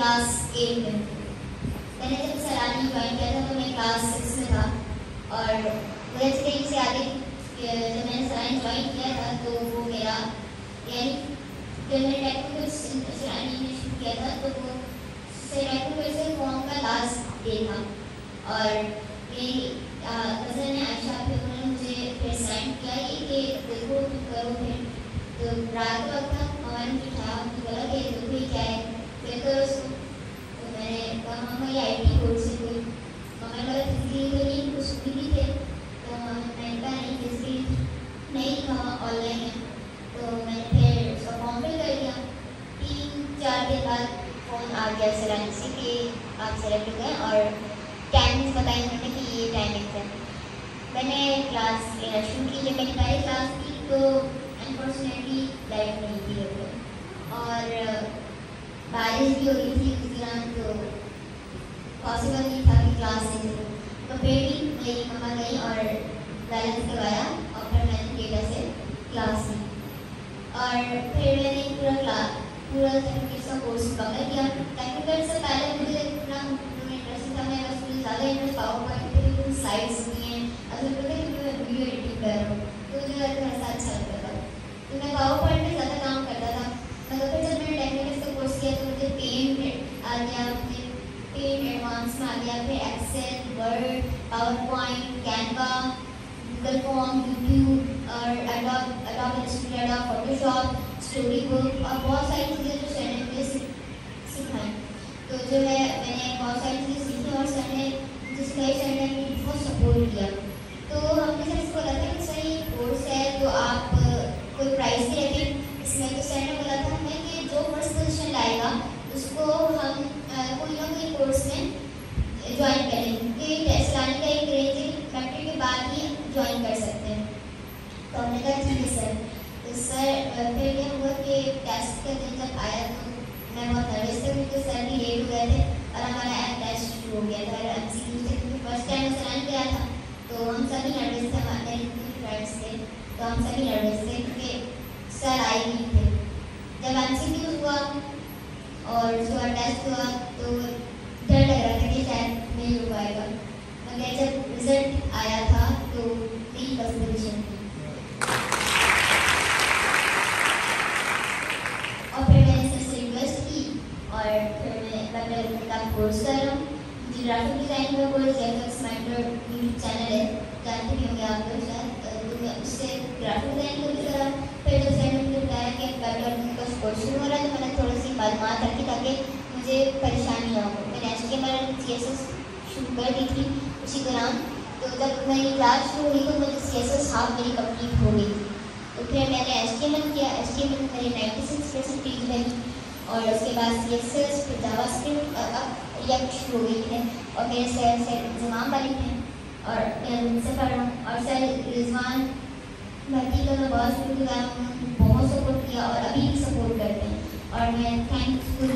Class eight में। मैंने जब सलानी ज्वाइन किया था तो मैं क्लास सिक्स में था और मुझे तरीके से आगे जब मैंने सलानी ज्वाइन किया था तो वो मेरा, यानी जब मैंने टेक्निकल सलानी में शुरू किया था तो वो टेक्निकल से फॉर्म का लास्ट डे था। और मेरी कज़न ने आयशा फिर उन्होंने मुझे फिर सेंड किया, ये कि देखो तुम करो फिर तो रात वक्त था मम्मा ने उठाया तो बोला कि देखो ये क्या है फिर करो उसको तो मैंने कहा मामा ये आई टी कोर्स है कोई मामा ने बोला फिजिकली तो नहीं कुछ भी नहीं थे तो मैंने कहा नहीं फिजिकली नहीं कहा ऑनलाइन है तो मैंने फिर उसका फॉर्म फिल कर दिया तीन चार दिन बाद फ़ोन आ गया सरानी से कि, आप सेलेक्ट हो गए और टाइमिंग्स बताई उन्होंने कि ये टाइमिंग्स है मैंने क्लास लेना शुरू की जब मेरी पहली क्लास थी तो अनफॉर्चुनेटली लाइट नहीं थी घर और, बारिश भी हो रही थी उस दौरान तो पॉसिबल नहीं था कि क्लास ले सकूँ तो फिर भी मेरी मम्मा गई और बैलेंस करवाया, और फिर मैंने डेटा से क्लास ली। और फिर पूरा क्लास का कोर्स कवर किया टेक्निकल से पहले मुझे इतना इंटरेस्ट था मैं बस मुझे ज़्यादा इंटरेस्ट पावर पॉइंट पे लेकिन स्लाइड्स नहीं है। असल कि मैं वीडियो एडिटिंग कर रहा हूँ तो मुझे ऐसा अच्छा लगता था। तो मैं पावर पॉइंट में ज़्यादा काम करता था। मगर फिर जब मैंने टेक्निकल का कोर्स किया तो मुझे पेंट आ गया, मुझे पेंट एडवांस में आ गया, फिर Excel Word PowerPoint Canva Google form YouTube और Adobe Adobe Illustrator Photoshop story book और बहुत सारी चीज़ें जो सर ने मुझे सिखाई। तो जो है, मैंने बहुत सारी चीज़ें सीखी और सर ने जिस कई सर ने मुझे बहुत सपोर्ट किया। तो हमने सर इसको बोला था कि सर, ये कोर्स है तो आप, कोई प्राइस भी रखें इसमें तो सर ने बोला था हमें कि जो फ़र्स्ट पोजिशन लाएगा, उसको हम कोई ना कोई कोर्स में ज्वाइन करें क्योंकि टेस्ट लाने का एक रेंज मैट्रिक के बाद ही ज्वाइन कर सकते हैं तो हमने कहा ठीक है सर फिर ये हुआ कि टेस्ट का दिन जब आया तो मैं बहुत नर्वस था क्योंकि सर भी लेट हो गए थे और हमारा ऐप टेस्ट शुरू हो गया था एम सी क्यू से क्योंकि फ़र्स्ट टाइम सलान गया था। तो हम सभी नर्वस थे हमारे फ्रेंड्स थे तो हम सभी नर्वस थे क्योंकि सर आए नहीं थे। जब एम सी क्यू हुआ और उसके बाद टेस्ट हुआ तो डर लग रहा था कि शायद नहीं हो पाएगा। मगर जब रिज़ल्ट आया था तो फ़र्स्ट पोजिशन थी और फिर मैंने सर से रिक्वेस्ट की और फिर मैं वेब रहा मुझे ग्राफिक डिज़ाइन का कोर्स एफ़ माइंडर यूट्यूब चैनल है। जानते भी होंगे आप लोग शायद तो मैं उससे ग्राफिक डिज़ाइन को भी करा फिर जब सर ने मुझे बताया कि डेवलपमेंट का कोर्स शुरू हो रहा है तो मैंने थोड़ी सी मालूम रखी ताकि मुझे परेशानी ना हो। मैंने H T M C S S शुरू कर दी थी उसी दौरान। तो जब मेरी क्लास शुरू हुई तो मुझे सी एस एस हाफ़ मेरी कंप्लीट हो गई। तो फिर मैंने एच टी एम एल किया। एच टी एम एल मेरी नाइन्टी सिक्स परसेंटेज बनी और उसके बाद सी एस एस फिर जावा स्क्रिप्ट रिएक्ट शुरू हो गई है और मेरे सर सर जमाम वाली हैं और मैं उनसे पढ़ रहा हूँ और सर रिजवान भर्ती का मैं बहुत शुक्रिया हूँ। बहुत सपोर्ट किया और अभी भी सपोर्ट करते हैं। और मैं थैंक्स